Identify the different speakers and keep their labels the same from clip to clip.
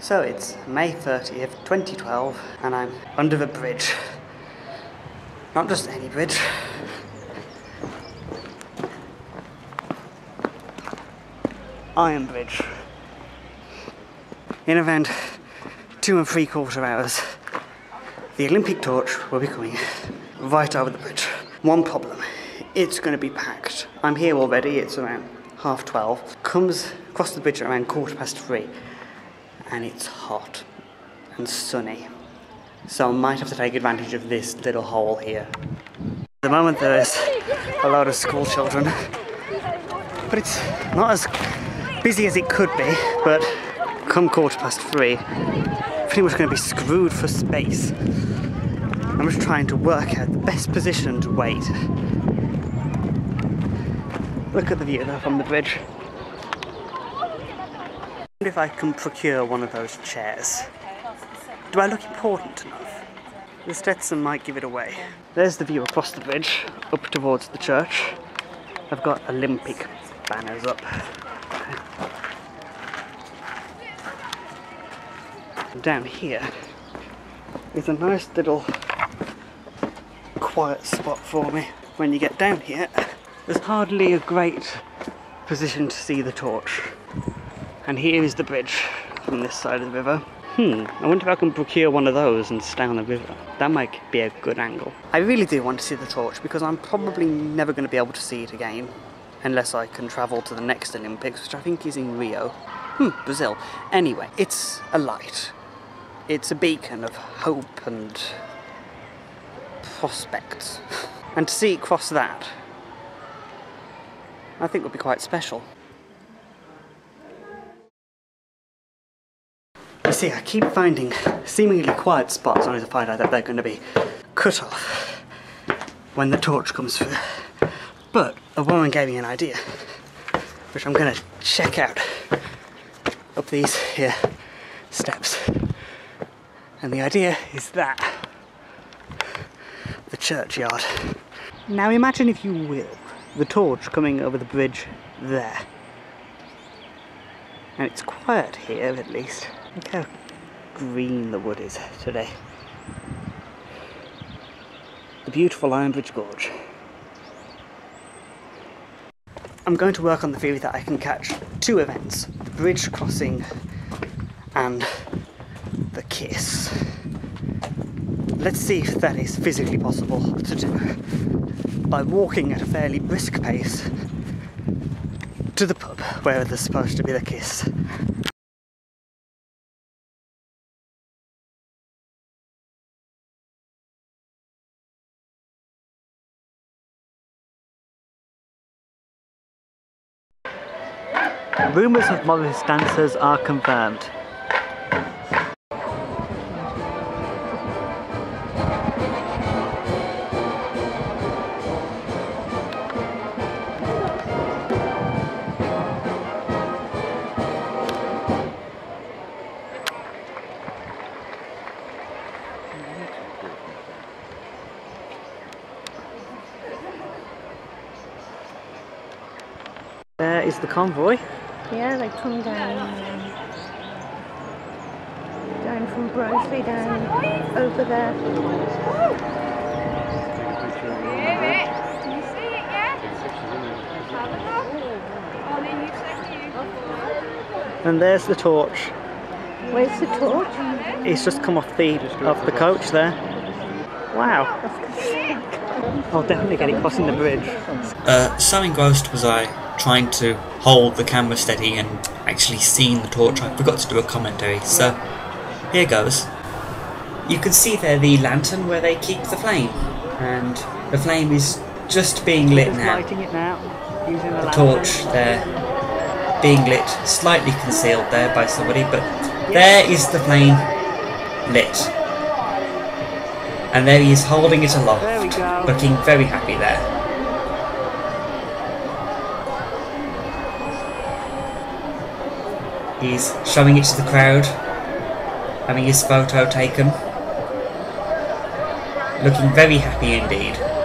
Speaker 1: So it's May 30th, 2012, and I'm under the bridge. Not just any bridge. Iron Bridge. In around two and three quarter hours, the Olympic torch will be coming right over the bridge. One problem, it's going to be packed. I'm here already, it's around half twelve. Comes across the bridge around quarter past three, and it's hot and sunny. So I might have to take advantage of this little hole here. At the moment there's a lot of school children, but it's not as busy as it could be, but come quarter past three, pretty much going to be screwed for space. I'm just trying to work out the best position to wait. Look at the view there from the bridge. If I can procure one of those chairs. Do I look important enough? The Stetson might give it away. There's the view across the bridge, up towards the church. I've got Olympic banners up. Down here is a nice little quiet spot for me. When you get down here, there's hardly a great position to see the torch. And here is the bridge from this side of the river. Hmm, I wonder if I can procure one of those and stay on the river. That might be a good angle. I really do want to see the torch because I'm probably never going to be able to see it again unless I can travel to the next Olympics, which I think is in Rio. Hmm, Brazil. Anyway, it's a light. It's a beacon of hope and prospects. And to see it cross that, I think would be quite special. See, I keep finding seemingly quiet spots only to find out that they're going to be cut off when the torch comes through. But a woman gave me an idea, which I'm going to check out up these here steps. And the idea is that the churchyard. Now imagine, if you will, the torch coming over the bridge there. And it's quiet here at least. Look how green the wood is today. The beautiful Ironbridge Gorge. I'm going to work on the theory that I can catch two events the bridge crossing and the kiss. Let's see if that is physically possible to do by walking at a fairly brisk pace to the pub where there's supposed to be the kiss. Rumours of Morris dancers are confirmed. There is the convoy.
Speaker 2: Yeah, they come down um, down from Broseley down over there.
Speaker 1: And there's the torch.
Speaker 2: Where's the torch?
Speaker 1: It's just come off the off the coach there. Wow. I'll definitely get it crossing the bridge.
Speaker 3: Uh, so engrossed was I trying to hold the camera steady and actually seeing the torch, I forgot to do a commentary. So here goes. You can see there the lantern where they keep the flame, and the flame is just being lit
Speaker 1: Just
Speaker 3: now.
Speaker 1: lighting it now. Using the,
Speaker 3: The torch there being lit, slightly concealed there by somebody, but there is the flame lit. And there he is holding it aloft,
Speaker 1: There we go.
Speaker 3: looking very happy there. He's showing it to the crowd, having his photo taken. Looking very happy indeed.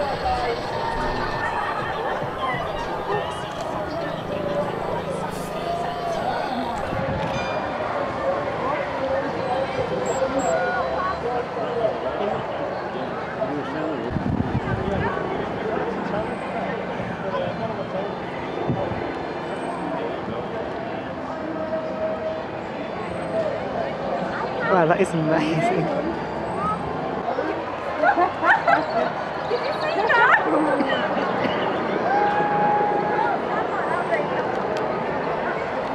Speaker 1: Is.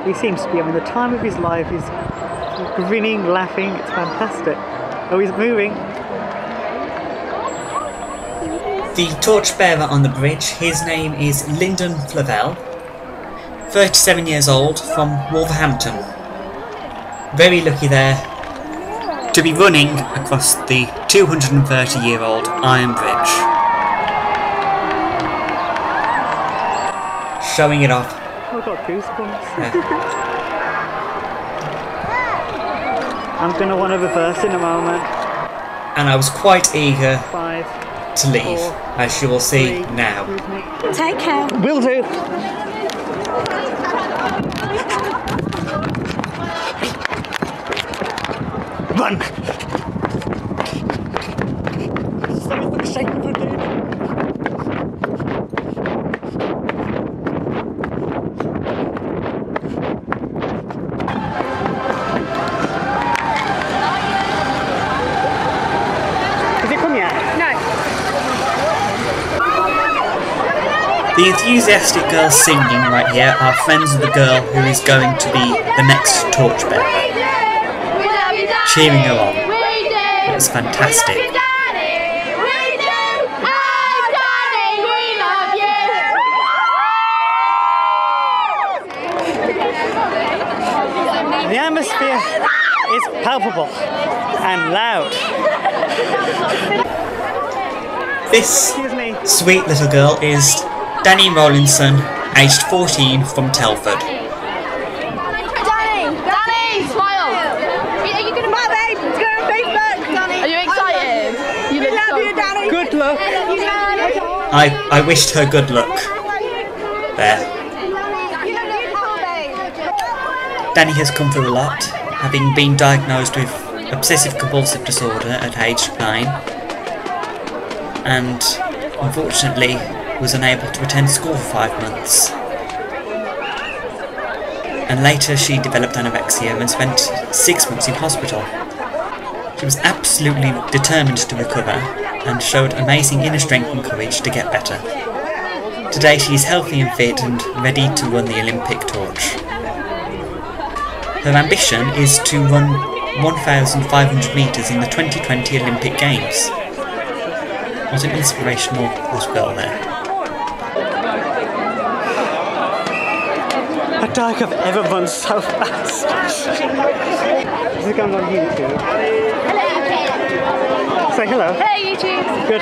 Speaker 1: He seems to be having the time of his life. He's grinning, laughing. It's fantastic. Oh, he's moving.
Speaker 3: The torchbearer on the bridge, his name is Lyndon Flavell, 37 years old, from Wolverhampton. Very lucky there to be running across the 230 year old Iron Bridge. Showing it off.
Speaker 1: I've got goosebumps.
Speaker 3: Yeah.
Speaker 1: I'm going to want to reverse in a moment.
Speaker 3: And I was quite eager
Speaker 1: Five.
Speaker 3: to leave,
Speaker 1: Four,
Speaker 3: as you will see
Speaker 1: three,
Speaker 3: now.
Speaker 2: Take care.
Speaker 1: Will do. Run! Sorry for the shape of the. Has it come yet?
Speaker 2: No.
Speaker 3: The enthusiastic girls singing right here are friends of the girl who is going to be the next torchbearer, cheering along. on. It was fantastic.
Speaker 1: The atmosphere is palpable and loud.
Speaker 3: This sweet little girl is Dani Rowlinson, aged 14 from Telford.
Speaker 4: Dani! Dani! Smile! Are you gonna
Speaker 2: My babe, it's going on Facebook.
Speaker 4: Are you excited? You look so
Speaker 1: Luck.
Speaker 3: I, I wished her good luck there. Dani has come through a lot, having been diagnosed with obsessive compulsive disorder at age 9, and unfortunately was unable to attend school for five months. And later she developed anorexia and spent six months in hospital. She was absolutely determined to recover and showed amazing inner strength and courage to get better. Today she is healthy and fit and ready to run the Olympic torch. Her ambition is to run 1,500 metres in the 2020 Olympic Games. What an inspirational little girl there.
Speaker 1: I don't think I've ever run so fast. this is going on YouTube. Say hello.
Speaker 4: Hey YouTube!
Speaker 1: Good.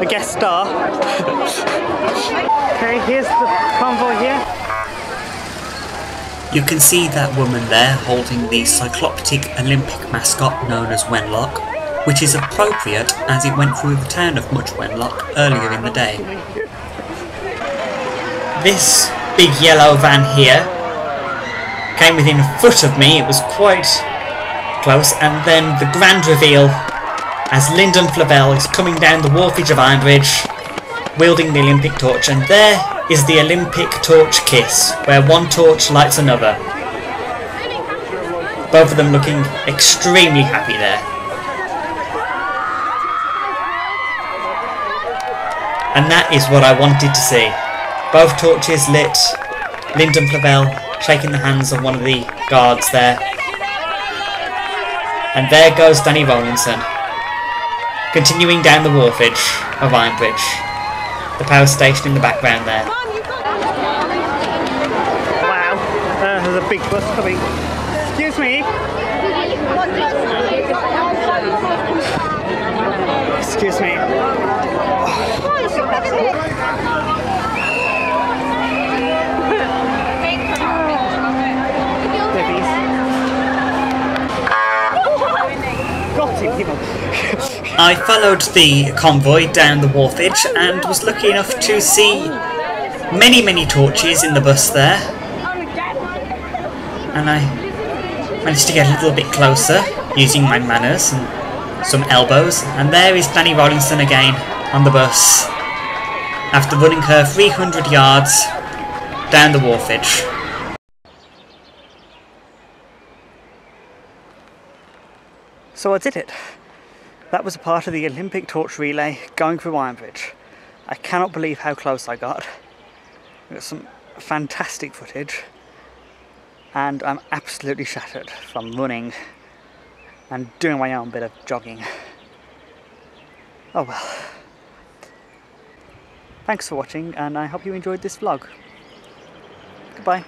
Speaker 1: A guest star. okay, here's the convoy here.
Speaker 3: You can see that woman there holding the cycloptic Olympic mascot known as Wenlock, which is appropriate as it went through the town of Much Wenlock earlier in the day. This big yellow van here came within a foot of me, it was quite close, and then the grand reveal as Lyndon Flavell is coming down the wharfage of Ironbridge wielding the Olympic torch, and there is the Olympic torch kiss, where one torch lights another. Both of them looking extremely happy there. And that is what I wanted to see. Both torches lit, Lyndon Flavell shaking the hands of one of the guards there. And there goes Dani Rowlinson, continuing down the wharfage of Ironbridge. The power station in the background there.
Speaker 1: Wow. Uh, there's a big bus coming. Excuse me. Excuse me. Babies. Got him, give him.
Speaker 3: I followed the convoy down the wharfage and was lucky enough to see many, many torches in the bus there. And I managed to get a little bit closer using my manners and some elbows. And there is Dani Rowlinson again on the bus after running her 300 yards down the wharfage.
Speaker 1: So I did it. That was a part of the Olympic torch relay going through Ironbridge. I cannot believe how close I got. I got some fantastic footage, and I'm absolutely shattered from running and doing my own bit of jogging. Oh well. Thanks for watching, and I hope you enjoyed this vlog. Goodbye.